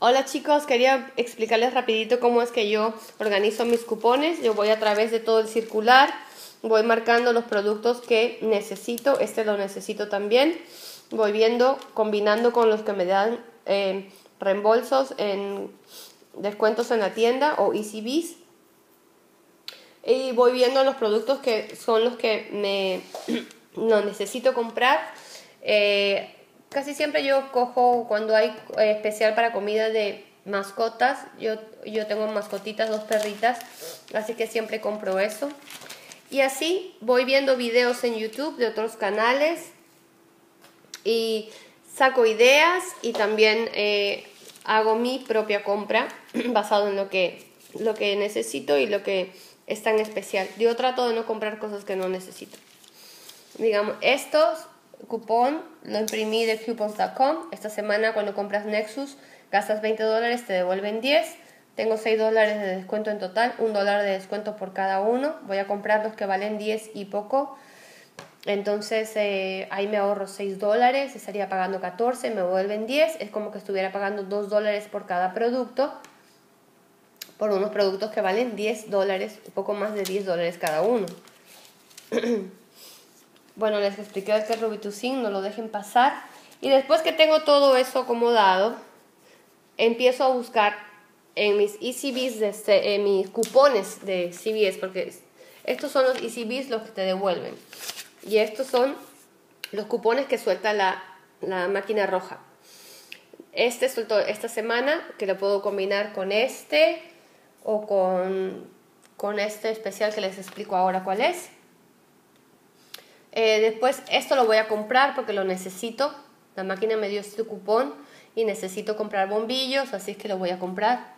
Hola chicos, quería explicarles rapidito cómo es que yo organizo mis cupones. Yo voy a través de todo el circular, voy marcando los productos que necesito, este lo necesito también. Voy viendo, combinando con los que me dan eh, reembolsos en descuentos en la tienda o ECBs. Y voy viendo los productos que son los que me no necesito comprar. Eh, casi siempre yo cojo cuando hay eh, especial para comida de mascotas. Yo, yo tengo mascotitas, dos perritas, así que siempre compro eso. Y así voy viendo videos en YouTube de otros canales y saco ideas y también eh, hago mi propia compra basado en lo que, lo que necesito y lo que es tan especial. Yo trato de no comprar cosas que no necesito. Digamos, estos cupón lo imprimí de coupons.com. Esta semana cuando compras Nexus gastas 20 dólares, te devuelven 10. Tengo 6 dólares de descuento en total, 1 dólar de descuento por cada uno. Voy a comprar los que valen 10 y poco. Entonces eh, ahí me ahorro 6 dólares, estaría pagando 14, me vuelven 10. Es como que estuviera pagando 2 dólares por cada producto. Por unos productos que valen 10 dólares, un poco más de 10 dólares cada uno. Bueno, les expliqué este Robitussin, no lo dejen pasar. Y después que tengo todo eso acomodado, empiezo a buscar en mis ECBs, de en mis cupones de CBS, porque estos son los ECBs los que te devuelven. Y estos son los cupones que suelta la, la máquina roja. Este suelto esta semana, que lo puedo combinar con este o con, con este especial que les explico ahora cuál es. Eh, después esto lo voy a comprar porque lo necesito. La máquina me dio este cupón y necesito comprar bombillos, así que lo voy a comprar.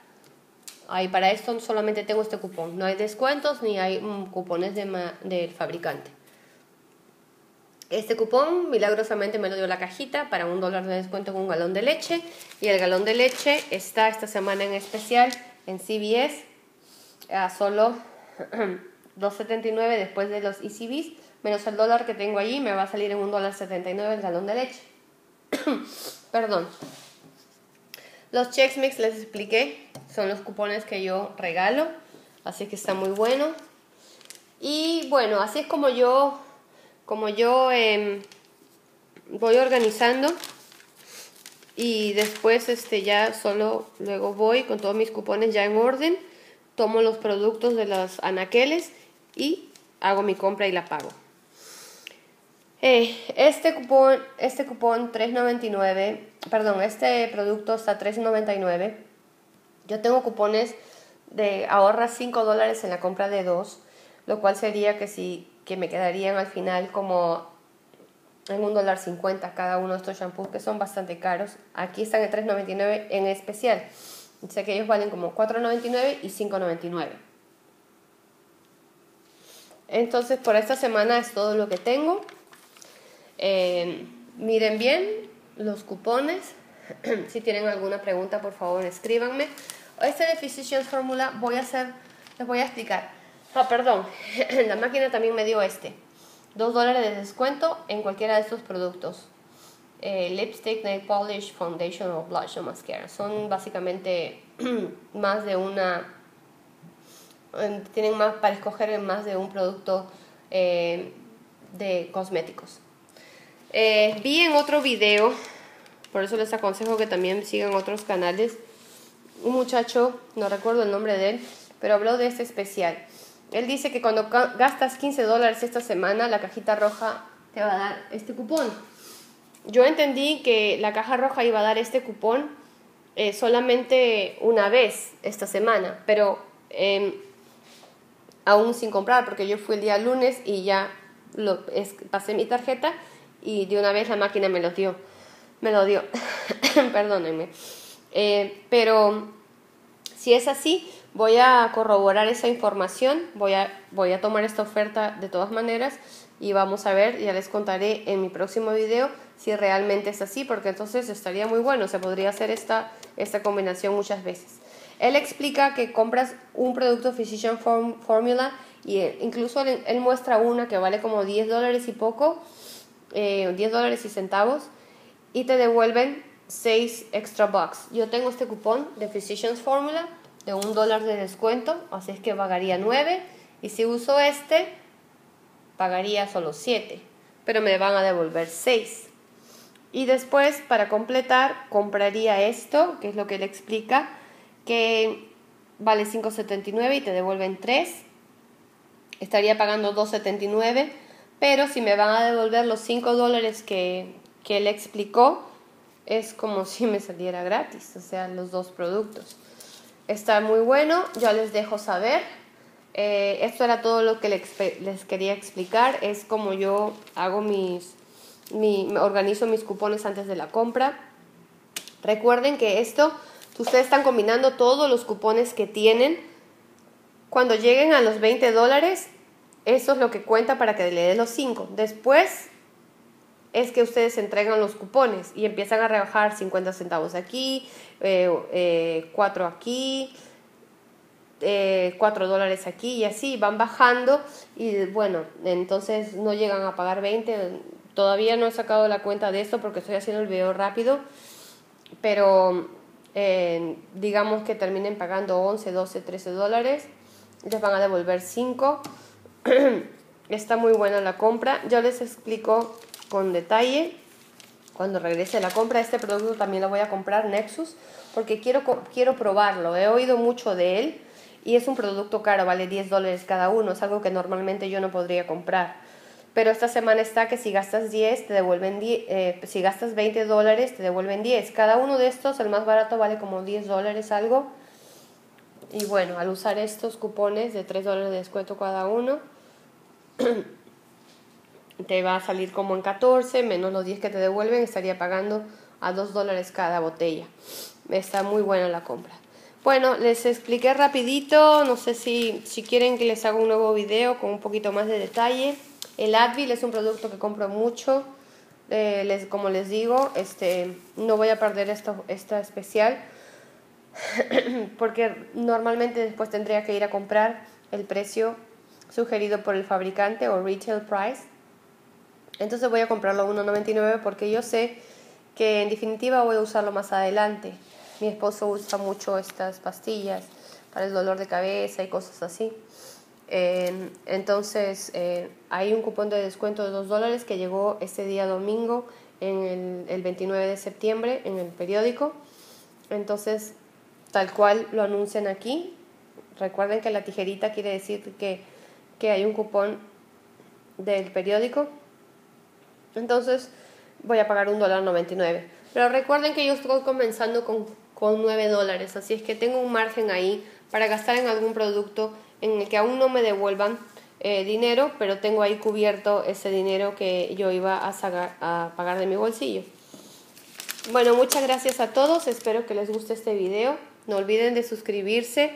Ahí para esto solamente tengo este cupón. No hay descuentos ni hay mm, cupones de del fabricante. Este cupón milagrosamente me lo dio la cajita para un dólar de descuento con un galón de leche. Y el galón de leche está esta semana en especial en CBS a solo 2.79 después de los ECBs menos el dólar que tengo allí, me va a salir en un dólar 79 el galón de leche. Perdón. Los checks mix les expliqué, son los cupones que yo regalo, así que está muy bueno. Y bueno, así es como yo, como yo em, voy organizando y después este ya solo luego voy con todos mis cupones ya en orden, tomo los productos de los anaqueles y hago mi compra y la pago. Eh, este cupón, este cupón 3.99, perdón, este producto está 3.99. Yo tengo cupones de ahorra 5 dólares en la compra de dos, lo cual sería que si que me quedarían al final como en un dólar 50 cada uno de estos shampoos que son bastante caros. Aquí están en 3.99 en especial. Sé que ellos valen como 4.99 y 5.99. Entonces por esta semana es todo lo que tengo. Eh, miren bien los cupones. si tienen alguna pregunta, por favor, escríbanme. Este de Physicians Formula voy a hacer, les voy a explicar. Ah, perdón, la máquina también me dio este. Dos dólares de descuento en cualquiera de estos productos. Eh, lipstick, nail polish, foundation o blush o mascara. Son básicamente más de una... Tienen más para escoger más de un producto eh, de cosméticos. Eh, vi en otro video, por eso les aconsejo que también sigan otros canales, un muchacho, no recuerdo el nombre de él, pero habló de este especial. Él dice que cuando gastas 15 dólares esta semana, la cajita roja te va a dar este cupón. Yo entendí que la caja roja iba a dar este cupón eh, solamente una vez esta semana, pero em, aún sin comprar, porque yo fui el día lunes y ya lo, pasé mi tarjeta y de una vez la máquina me lo dio. Me lo dio. Perdónenme. Eh, pero si es así, voy a corroborar esa información, voy a, voy a tomar esta oferta de todas maneras y vamos a ver, ya les contaré en mi próximo video si realmente es así, porque entonces estaría muy bueno, se podría hacer esta, esta combinación muchas veces. Él explica que compras un producto Physician Formula y incluso él, él muestra una que vale como 10 dólares y poco 10 eh, dólares y centavos y te devuelven 6 extra bucks. Yo tengo este cupón de Physicians Formula de un dólar de descuento, así es que pagaría 9 y si uso este pagaría solo 7, pero me van a devolver 6. Y después, para completar, compraría esto, que es lo que le explica, que vale 5.79 y te devuelven 3. Estaría pagando 2.79, pero si me van a devolver los 5 dólares que, que él explicó, es como si me saliera gratis, o sea, los dos productos. Está muy bueno, ya les dejo saber. Eh, esto era todo lo que les, quería explicar. Es como yo hago mis, mi, organizo mis cupones antes de la compra. Recuerden que esto, ustedes están combinando todos los cupones que tienen. Cuando lleguen a los 20 dólares, eso es lo que cuenta para que le den los 5. Después es que ustedes entregan los cupones y empiezan a rebajar 50 centavos aquí, 4 eh, eh, aquí, 4 eh, dólares aquí y así, van bajando y bueno, entonces no llegan a pagar 20. Todavía no he sacado la cuenta de esto porque estoy haciendo el video rápido, pero digamos que terminen pagando 11, 12, 13 dólares, les van a devolver 5. Está muy buena la compra. Yo les explico con detalle. Cuando regrese la compra, este producto también lo voy a comprar, Nexus, porque quiero, quiero probarlo. He oído mucho de él y es un producto caro, vale 10 dólares cada uno, es algo que normalmente yo no podría comprar. Pero esta semana está que si gastas 10, te devuelven 10, eh, si gastas 20 dólares, te devuelven 10. Cada uno de estos, el más barato vale como 10 dólares algo. Y bueno, al usar estos cupones de 3 dólares de descuento cada uno, te va a salir como en 14, menos los 10 que te devuelven, estaría pagando a 2 dólares cada botella. Está muy buena la compra. Bueno, les expliqué rapidito, no sé si, si quieren que les haga un nuevo video con un poquito más de detalle. El Advil es un producto que compro mucho, eh, les, como les digo, este, no voy a perder esto, esta especial porque normalmente después tendría que ir a comprar el precio sugerido por el fabricante o retail price entonces voy a comprarlo a 1.99 porque yo sé que en definitiva voy a usarlo más adelante. Mi esposo usa mucho estas pastillas para el dolor de cabeza y cosas así. entonces eh, hay un cupón de descuento de 2 dólares que llegó este día domingo en el, el 29 de septiembre en el periódico. Entonces, tal cual lo anuncian aquí. Recuerden que la tijerita quiere decir que, que hay un cupón del periódico entonces voy a pagar un dólar 99. Pero recuerden que yo estoy comenzando con, con 9 dólares, así es que tengo un margen ahí para gastar en algún producto en el que aún no me devuelvan eh, dinero, pero tengo ahí cubierto ese dinero que yo iba a, a pagar de mi bolsillo. Bueno, muchas gracias a todos, espero que les guste este video. No olviden de suscribirse,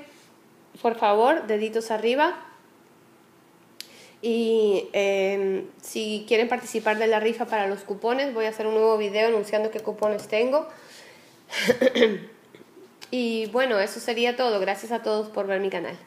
por favor, deditos arriba. Y em, si quieren participar de la rifa para los cupones, voy a hacer un nuevo video anunciando qué cupones tengo. y bueno, eso sería todo. Gracias a todos por ver mi canal.